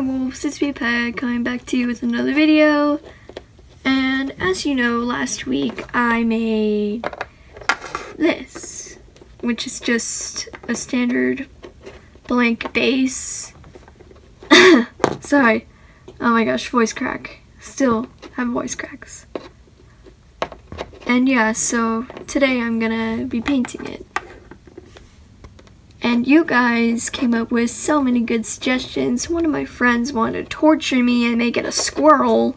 Wolves, it's me Peg coming back to you with another video. And as you know, last week I made this, which is just a standard blank base. Sorry. Oh my gosh, voice crack. Still have voice cracks. And yeah, so today I'm gonna be painting it. And you guys came up with so many good suggestions. One of my friends wanted to torture me and make it a squirrel.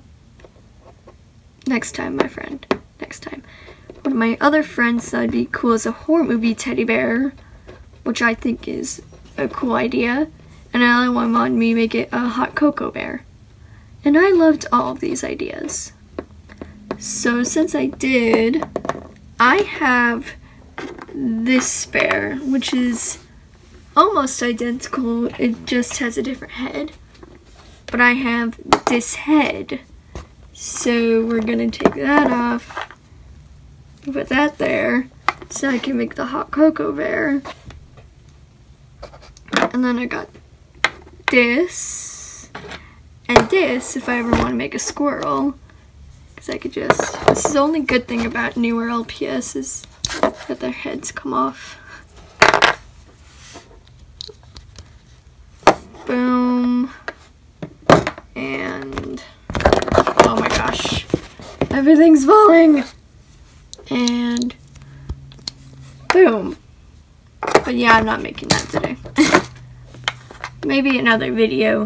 Next time, my friend. Next time. One of my other friends thought it'd be cool as a horror movie teddy bear, which I think is a cool idea. And another one wanted me make it a hot cocoa bear. And I loved all of these ideas. So since I did, I have this bear, which is almost identical. It just has a different head. But I have this head. So we're gonna take that off. Put that there. So I can make the hot cocoa bear. And then I got this. And this if I ever want to make a squirrel. Because I could just, this is the only good thing about newer LPS is that their heads come off. Boom. And, oh my gosh, everything's falling. And, boom. But yeah, I'm not making that today. Maybe another video.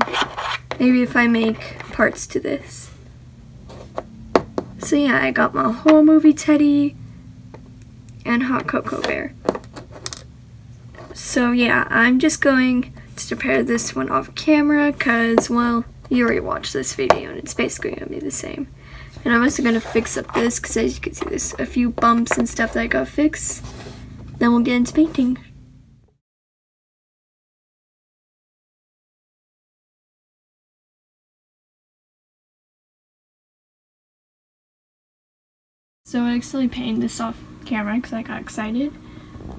Maybe if I make parts to this. So yeah, I got my whole movie teddy and hot cocoa bear. So yeah, I'm just going to prepare this one off camera because, well, you already watched this video and it's basically going to be the same. And I'm also going to fix up this because as you can see there's a few bumps and stuff that I got to fix. Then we'll get into painting. So I actually painted this off camera because I got excited.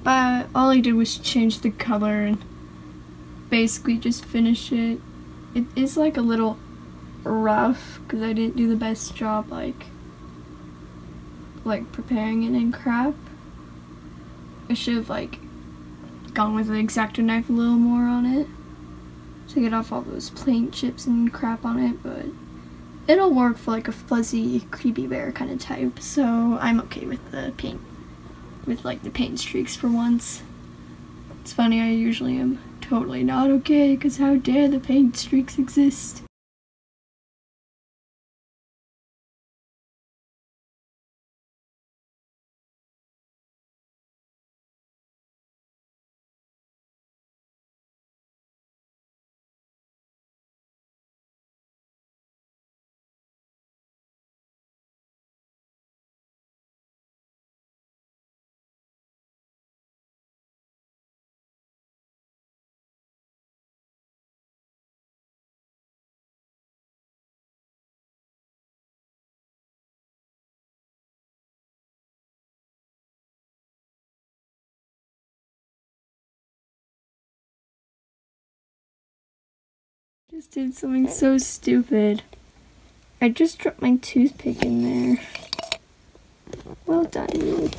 But all I did was change the color and basically just finish it. It is like a little rough because I didn't do the best job like like preparing it and crap. I should have like gone with the X-Acto knife a little more on it to get off all those paint chips and crap on it, but it'll work for like a fuzzy, creepy bear kind of type, so I'm okay with the paint, with like the paint streaks for once. It's funny, I usually am totally not okay, because how dare the paint streaks exist. Just did something so stupid. I just dropped my toothpick in there. Well done,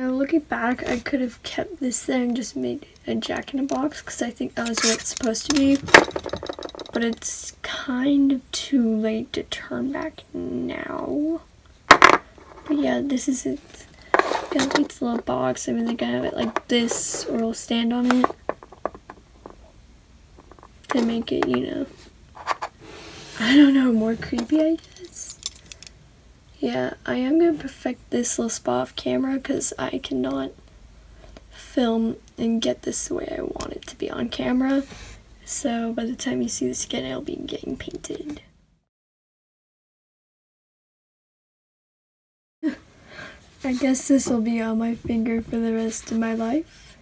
Now looking back, I could have kept this there and just made a jack in a box because I think that was what it's supposed to be. But it's kind of too late to turn back now. But yeah, this is it. Got this little box. I mean, they can have it like this or it'll stand on it. To make it, you know, I don't know, more creepy, I guess. Yeah, I am going to perfect this little spot off camera because I cannot film and get this the way I want it to be on camera. So by the time you see this again, it'll be getting painted. I guess this will be on my finger for the rest of my life.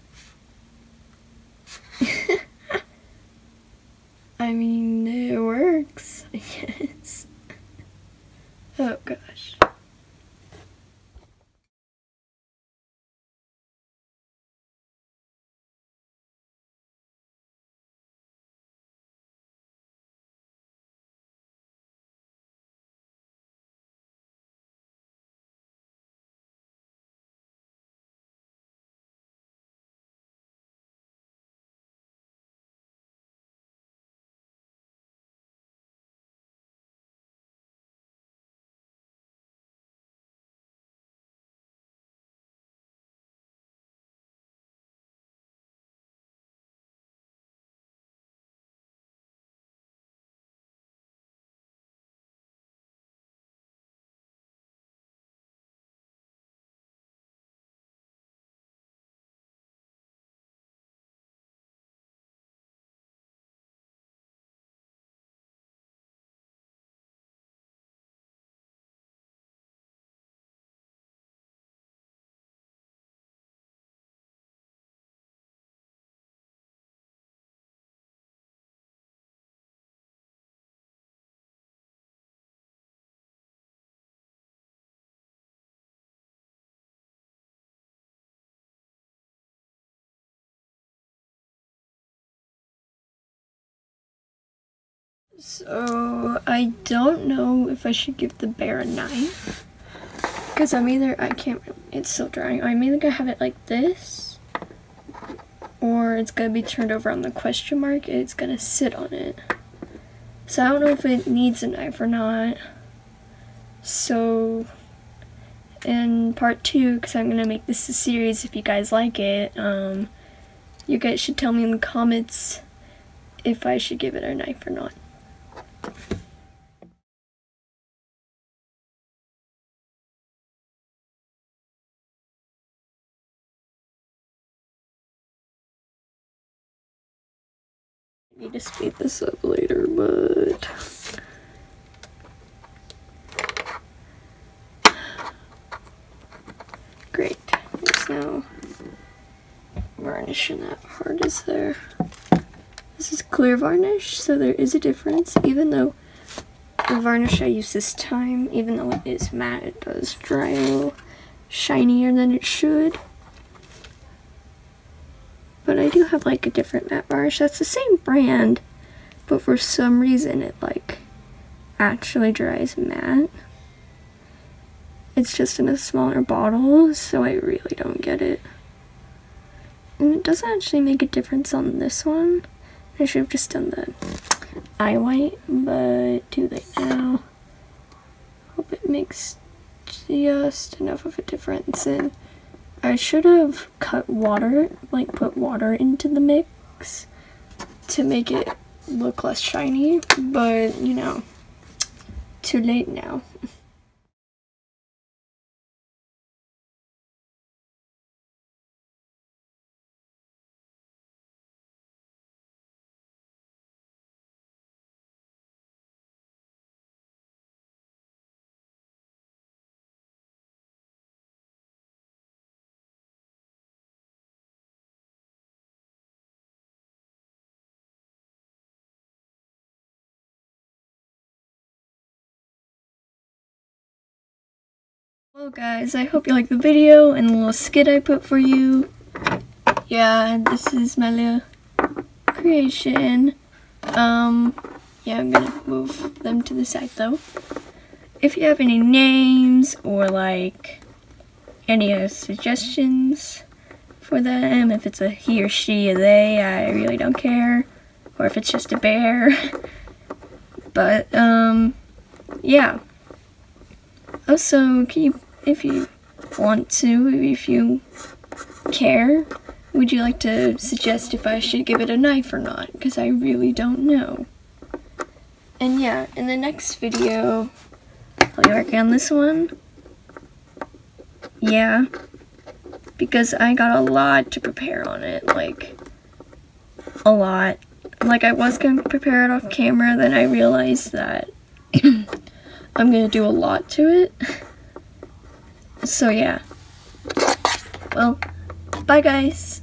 I mean, So I don't know if I should give the bear a knife. Because I'm either I can't it's still drying. I'm either gonna have it like this or it's gonna be turned over on the question mark it's gonna sit on it. So I don't know if it needs a knife or not. So in part two because I'm gonna make this a series if you guys like it um you guys should tell me in the comments if I should give it a knife or not need to speed this up later, but great. It's now varnishing that part is there. This is clear varnish, so there is a difference, even though the varnish I use this time, even though it is matte, it does dry a little shinier than it should. But I do have like a different matte varnish that's the same brand, but for some reason it like actually dries matte. It's just in a smaller bottle, so I really don't get it. And it doesn't actually make a difference on this one. I should have just done the eye white, but too late now. Hope it makes just enough of a difference. And I should have cut water, like put water into the mix to make it look less shiny, but you know, too late now. Well guys, I hope you like the video and the little skit I put for you. Yeah, this is my little creation. Um, yeah, I'm gonna move them to the side though. If you have any names or like, any suggestions for them. If it's a he or she or they, I really don't care. Or if it's just a bear. but, um, yeah. Also, can you, if you want to, if you care, would you like to suggest if I should give it a knife or not? Because I really don't know. And yeah, in the next video, I'll be working on this one. Yeah, because I got a lot to prepare on it, like, a lot. Like, I was going to prepare it off camera, then I realized that I'm going to do a lot to it. So, yeah. Well, bye guys.